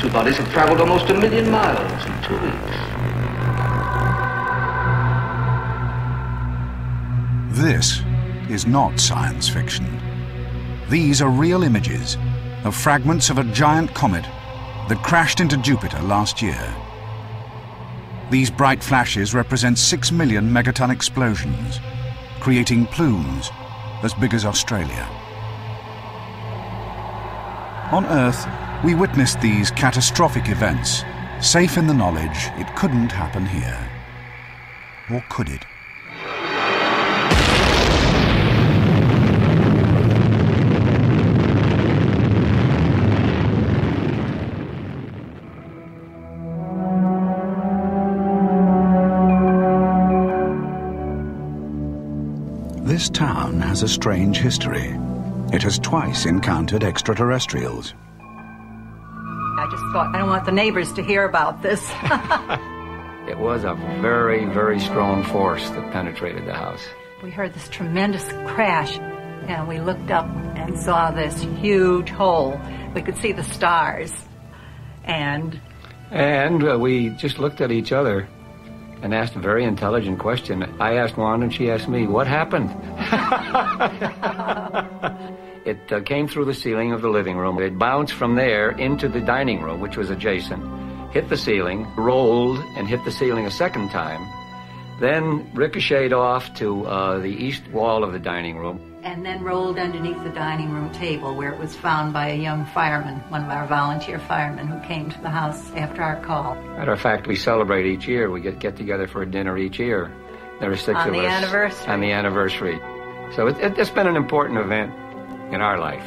Two bodies have traveled almost a million miles in two weeks. This is not science fiction. These are real images of fragments of a giant comet that crashed into Jupiter last year. These bright flashes represent six million megaton explosions, creating plumes as big as Australia. On Earth, we witnessed these catastrophic events, safe in the knowledge it couldn't happen here. Or could it? This town has a strange history. It has twice encountered extraterrestrials. I don't want the neighbors to hear about this. it was a very, very strong force that penetrated the house. We heard this tremendous crash, and we looked up and saw this huge hole. We could see the stars. And. And uh, we just looked at each other and asked a very intelligent question. I asked Wanda, and she asked me, What happened? it uh, came through the ceiling of the living room. It bounced from there into the dining room, which was adjacent, hit the ceiling, rolled, and hit the ceiling a second time, then ricocheted off to uh, the east wall of the dining room and then rolled underneath the dining room table where it was found by a young fireman, one of our volunteer firemen who came to the house after our call. Matter of fact, we celebrate each year. We get, get together for a dinner each year. There are six on of the us. Anniversary. On the anniversary. So it, it, it's been an important event in our life.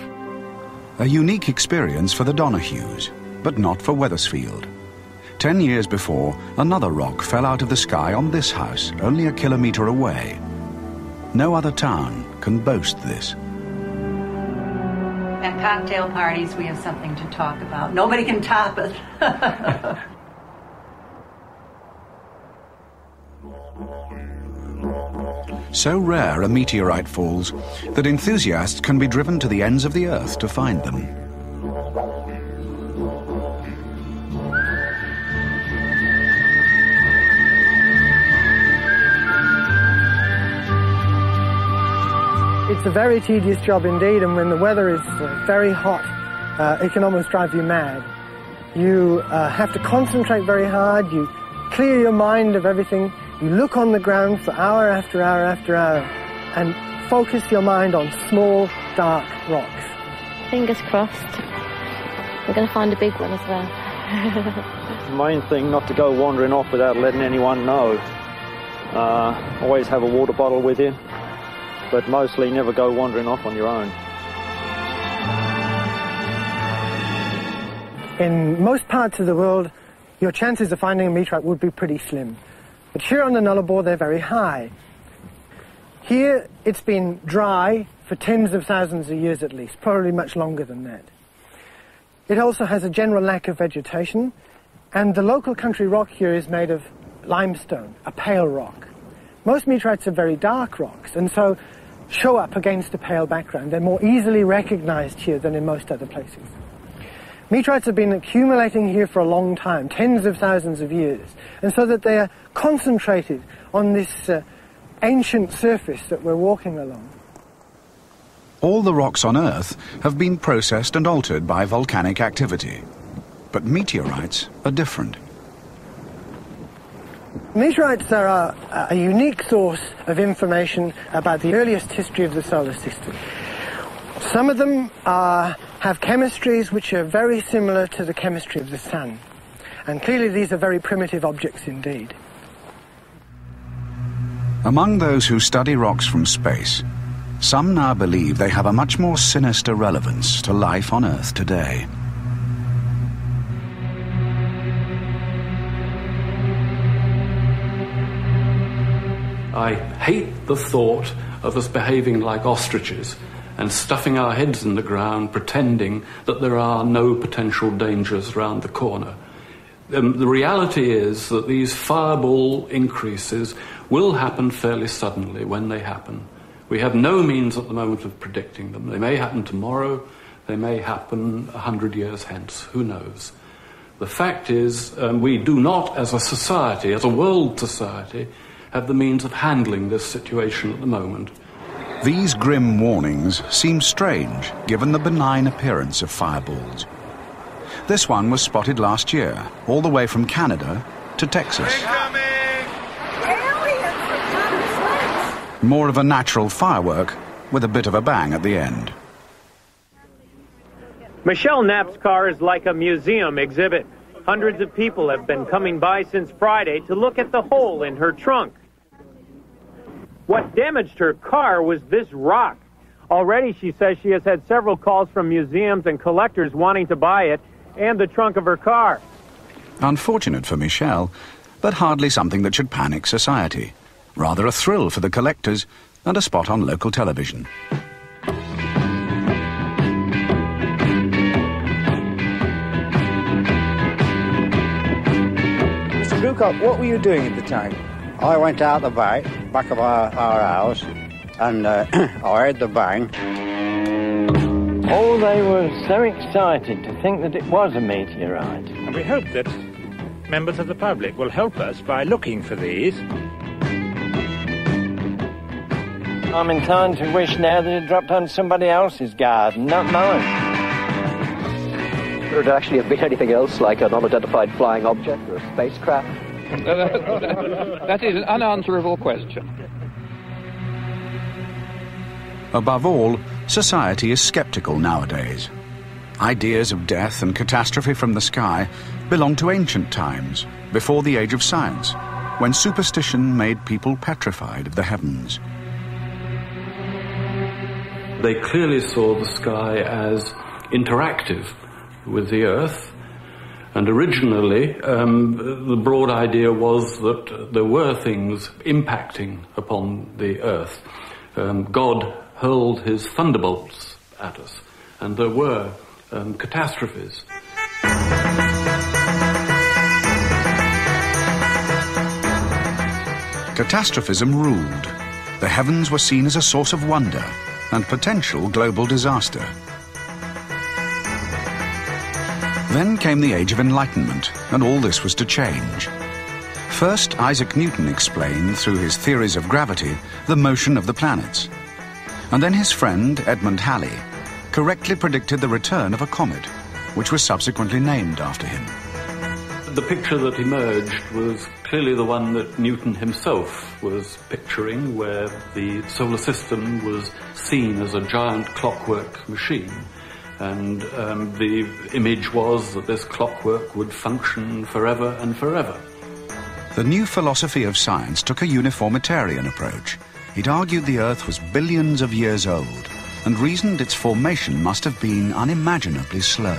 A unique experience for the Donahues, but not for Wethersfield. Ten years before, another rock fell out of the sky on this house, only a kilometre away. No other town can boast this. At cocktail parties, we have something to talk about. Nobody can top it. so rare are meteorite falls that enthusiasts can be driven to the ends of the earth to find them. It's a very tedious job indeed, and when the weather is uh, very hot, uh, it can almost drive you mad. You uh, have to concentrate very hard, you clear your mind of everything, you look on the ground for hour after hour after hour, and focus your mind on small, dark rocks. Fingers crossed. We're going to find a big one as well. Main thing, not to go wandering off without letting anyone know. Uh, always have a water bottle with you but mostly never go wandering off on your own. In most parts of the world, your chances of finding a meteorite would be pretty slim. But here on the Nullarbor, they're very high. Here, it's been dry for tens of thousands of years at least, probably much longer than that. It also has a general lack of vegetation, and the local country rock here is made of limestone, a pale rock. Most meteorites are very dark rocks, and so show up against a pale background. They're more easily recognized here than in most other places. Meteorites have been accumulating here for a long time, tens of thousands of years, and so that they are concentrated on this uh, ancient surface that we're walking along. All the rocks on Earth have been processed and altered by volcanic activity. But meteorites are different. Meteorites are a, a, unique source of information about the earliest history of the solar system. Some of them are, have chemistries which are very similar to the chemistry of the Sun. And clearly these are very primitive objects indeed. Among those who study rocks from space, some now believe they have a much more sinister relevance to life on Earth today. I hate the thought of us behaving like ostriches and stuffing our heads in the ground pretending that there are no potential dangers round the corner. Um, the reality is that these fireball increases will happen fairly suddenly when they happen. We have no means at the moment of predicting them. They may happen tomorrow, they may happen a hundred years hence, who knows. The fact is, um, we do not, as a society, as a world society, have the means of handling this situation at the moment. These grim warnings seem strange given the benign appearance of fireballs. This one was spotted last year, all the way from Canada to Texas. More of a natural firework with a bit of a bang at the end. Michelle Knapp's car is like a museum exhibit. Hundreds of people have been coming by since Friday to look at the hole in her trunk. What damaged her car was this rock. Already, she says she has had several calls from museums and collectors wanting to buy it and the trunk of her car. Unfortunate for Michelle, but hardly something that should panic society. Rather a thrill for the collectors and a spot on local television. Mr. Brewcock, what were you doing at the time? I went out the back, back of our, our house, and uh, I heard the bang. Oh, they were so excited to think that it was a meteorite. And we hope that members of the public will help us by looking for these. I'm inclined to wish now that it dropped on somebody else's garden, not mine. Could it actually have been anything else, like an unidentified flying object or a spacecraft? That is an unanswerable question. Above all, society is skeptical nowadays. Ideas of death and catastrophe from the sky belong to ancient times, before the age of science, when superstition made people petrified of the heavens. They clearly saw the sky as interactive with the earth and originally, um, the broad idea was that there were things impacting upon the earth. Um, God hurled his thunderbolts at us, and there were um, catastrophes. Catastrophism ruled. The heavens were seen as a source of wonder and potential global disaster. Then came the Age of Enlightenment, and all this was to change. First, Isaac Newton explained, through his theories of gravity, the motion of the planets. And then his friend, Edmund Halley, correctly predicted the return of a comet, which was subsequently named after him. The picture that emerged was clearly the one that Newton himself was picturing, where the solar system was seen as a giant clockwork machine and um, the image was that this clockwork would function forever and forever. The new philosophy of science took a uniformitarian approach. It argued the Earth was billions of years old and reasoned its formation must have been unimaginably slow.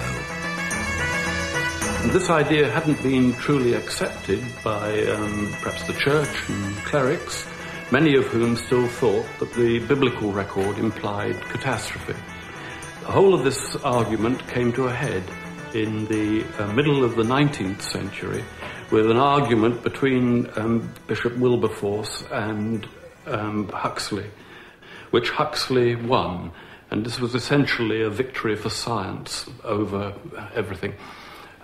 And this idea hadn't been truly accepted by um, perhaps the church and clerics, many of whom still thought that the biblical record implied catastrophe. The whole of this argument came to a head in the uh, middle of the 19th century with an argument between um, Bishop Wilberforce and um, Huxley, which Huxley won. And this was essentially a victory for science over everything.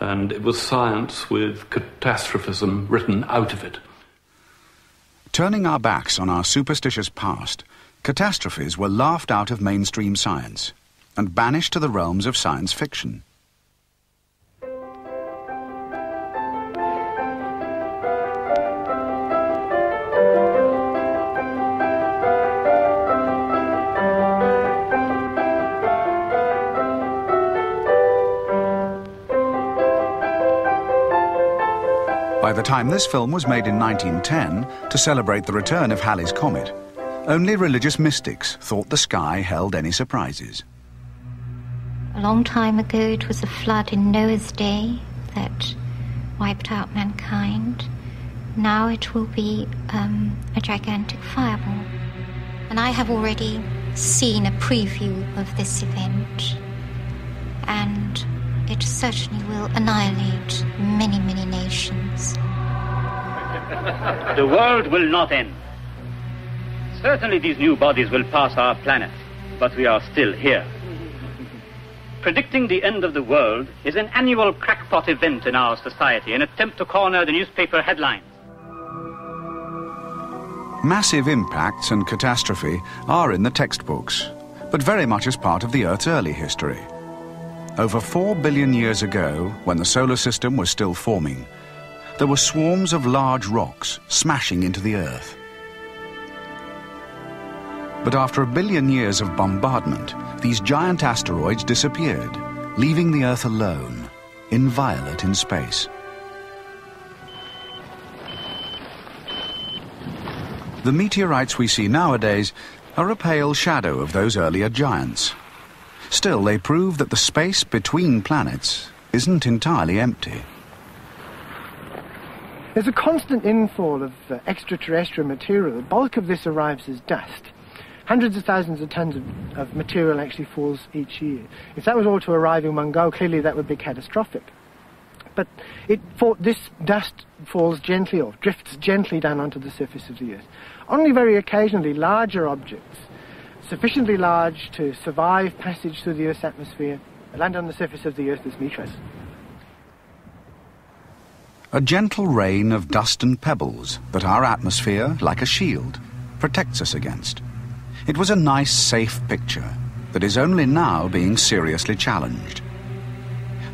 And it was science with catastrophism written out of it. Turning our backs on our superstitious past, catastrophes were laughed out of mainstream science and banished to the realms of science fiction. By the time this film was made in 1910 to celebrate the return of Halley's Comet, only religious mystics thought the sky held any surprises. A long time ago, it was a flood in Noah's day that wiped out mankind. Now it will be um, a gigantic fireball. And I have already seen a preview of this event. And it certainly will annihilate many, many nations. The world will not end. Certainly these new bodies will pass our planet, but we are still here. Predicting the end of the world is an annual crackpot event in our society, an attempt to corner the newspaper headlines. Massive impacts and catastrophe are in the textbooks, but very much as part of the Earth's early history. Over four billion years ago, when the solar system was still forming, there were swarms of large rocks smashing into the Earth. But after a billion years of bombardment, these giant asteroids disappeared, leaving the Earth alone, inviolate in space. The meteorites we see nowadays are a pale shadow of those earlier giants. Still, they prove that the space between planets isn't entirely empty. There's a constant infall of uh, extraterrestrial material. The bulk of this arrives as dust. Hundreds of thousands of tons of, of material actually falls each year. If that was all to arrive in one go, clearly that would be catastrophic. But it, this dust falls gently or drifts gently down onto the surface of the Earth. Only very occasionally larger objects, sufficiently large to survive passage through the Earth's atmosphere, land on the surface of the Earth as meteorites. A gentle rain of dust and pebbles that our atmosphere, like a shield, protects us against. It was a nice, safe picture that is only now being seriously challenged.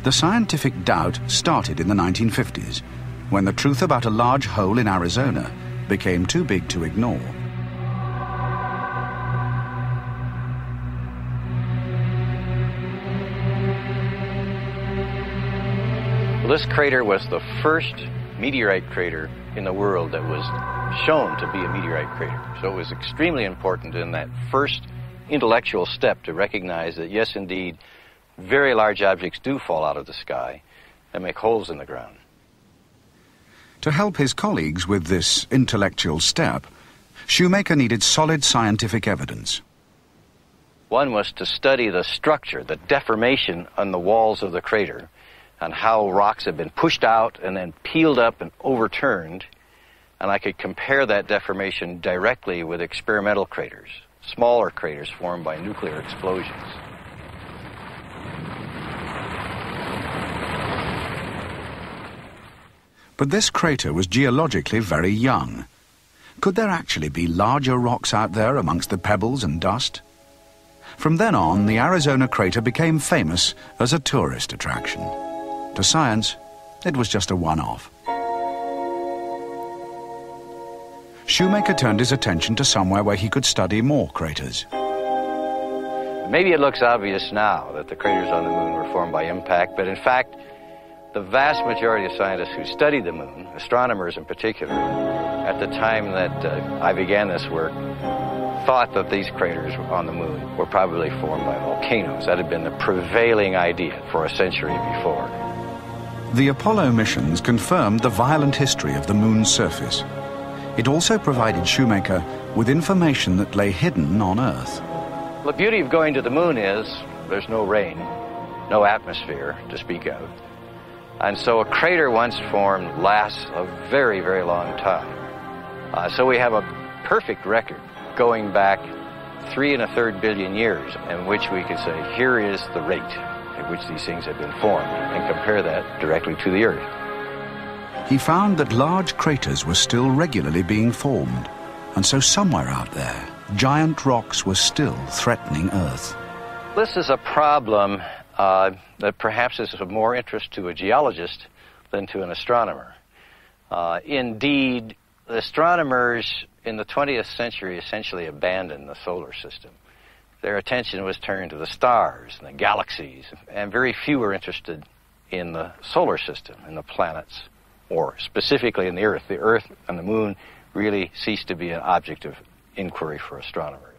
The scientific doubt started in the 1950s, when the truth about a large hole in Arizona became too big to ignore. This crater was the first meteorite crater in the world that was shown to be a meteorite crater. So it was extremely important in that first intellectual step to recognize that, yes, indeed, very large objects do fall out of the sky and make holes in the ground. To help his colleagues with this intellectual step, Shoemaker needed solid scientific evidence. One was to study the structure, the deformation on the walls of the crater, and how rocks have been pushed out and then peeled up and overturned and I could compare that deformation directly with experimental craters, smaller craters formed by nuclear explosions. But this crater was geologically very young. Could there actually be larger rocks out there amongst the pebbles and dust? From then on, the Arizona crater became famous as a tourist attraction. To science, it was just a one-off. Shoemaker turned his attention to somewhere where he could study more craters. Maybe it looks obvious now that the craters on the moon were formed by impact, but in fact, the vast majority of scientists who studied the moon, astronomers in particular, at the time that uh, I began this work, thought that these craters on the moon were probably formed by volcanoes. That had been the prevailing idea for a century before. The Apollo missions confirmed the violent history of the moon's surface it also provided Shoemaker with information that lay hidden on Earth. The beauty of going to the moon is there's no rain, no atmosphere to speak of. And so a crater once formed lasts a very, very long time. Uh, so we have a perfect record going back three and a third billion years in which we could say, here is the rate at which these things have been formed, and compare that directly to the Earth he found that large craters were still regularly being formed, and so somewhere out there, giant rocks were still threatening Earth. This is a problem uh, that perhaps is of more interest to a geologist than to an astronomer. Uh, indeed, astronomers in the 20th century essentially abandoned the solar system. Their attention was turned to the stars and the galaxies, and very few were interested in the solar system and the planets or specifically in the Earth. The Earth and the Moon really ceased to be an object of inquiry for astronomers.